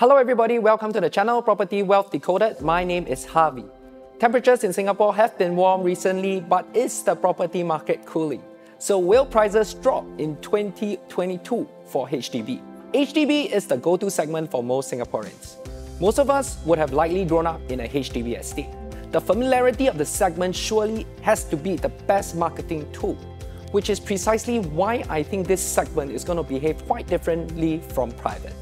Hello everybody, welcome to the channel Property Wealth Decoded. My name is Harvey. Temperatures in Singapore have been warm recently, but is the property market cooling? So will prices drop in 2022 for HDB? HDB is the go-to segment for most Singaporeans. Most of us would have likely grown up in a HDB estate. The familiarity of the segment surely has to be the best marketing tool, which is precisely why I think this segment is going to behave quite differently from private.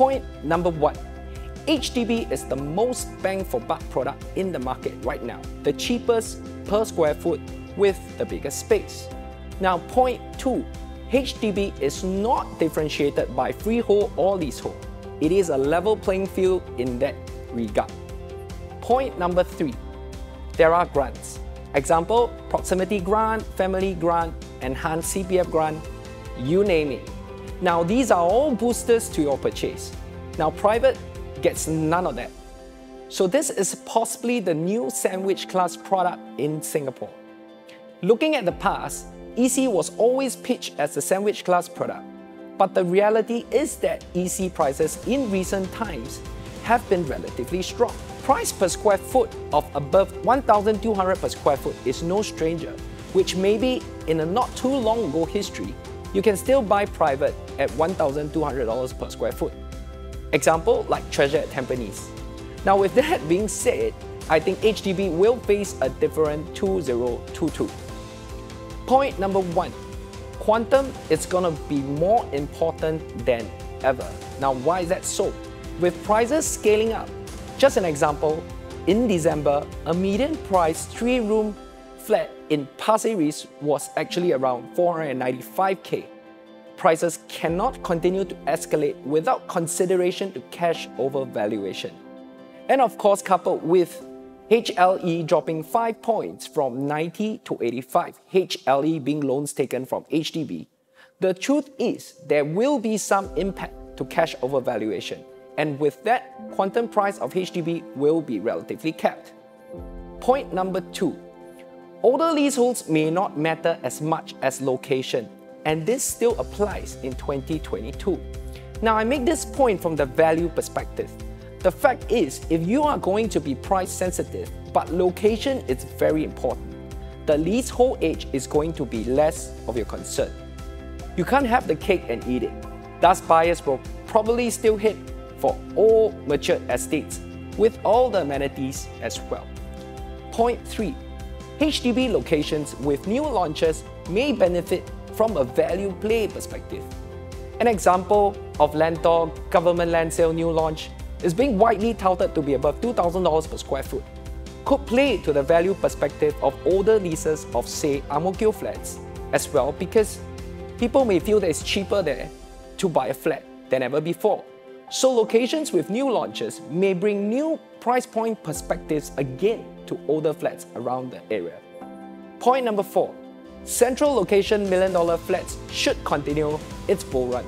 Point number one, HDB is the most bang for buck product in the market right now, the cheapest per square foot with the biggest space. Now point two, HDB is not differentiated by freehold or leasehold. It is a level playing field in that regard. Point number three, there are grants. Example, proximity grant, family grant, enhanced CPF grant, you name it. Now these are all boosters to your purchase. Now private gets none of that. So this is possibly the new sandwich class product in Singapore. Looking at the past, EC was always pitched as a sandwich class product. But the reality is that EC prices in recent times have been relatively strong price per square foot of above 1,200 per square foot is no stranger, which maybe in a not too long ago history, you can still buy private at $1,200 per square foot. Example like Treasure at Tampines. Now with that being said, I think HDB will face a different 2022. Point number one, quantum is gonna be more important than ever. Now why is that so? With prices scaling up, just an example, in December, a median price three room flat in Pasir Ris was actually around 495k. Prices cannot continue to escalate without consideration to cash over valuation. And of course, coupled with HLE dropping 5 points from 90 to 85, HLE being loans taken from HDB, the truth is there will be some impact to cash over valuation and with that, quantum price of HDB will be relatively capped. Point number two, older leaseholds may not matter as much as location, and this still applies in 2022. Now I make this point from the value perspective. The fact is, if you are going to be price sensitive, but location is very important, the leasehold age is going to be less of your concern. You can't have the cake and eat it. Thus buyers will probably still hit for all mature estates with all the amenities as well. Point 3. HDB locations with new launches may benefit from a value play perspective. An example of Lentor government land sale new launch is being widely touted to be above $2,000 per square foot. Could play to the value perspective of older leases of say Ang Mo Kio flats as well because people may feel that it's cheaper there to buy a flat than ever before. So locations with new launches may bring new price point perspectives again to older flats around the area. Point number four, central location million dollar flats should continue its bull run.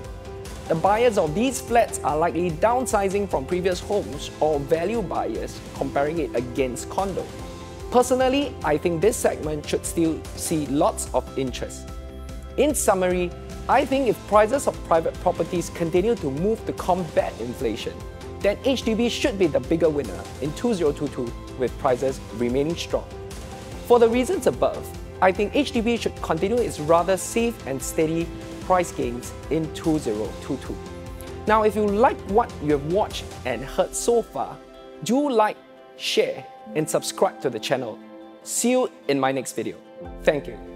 The buyers of these flats are likely downsizing from previous homes or value buyers comparing it against condo. Personally, I think this segment should still see lots of interest. In summary, I think if prices of private properties continue to move to combat inflation, then HDB should be the bigger winner in 2022 with prices remaining strong. For the reasons above, I think HDB should continue its rather safe and steady price gains in 2022. Now, if you like what you have watched and heard so far, do like, share, and subscribe to the channel. See you in my next video. Thank you.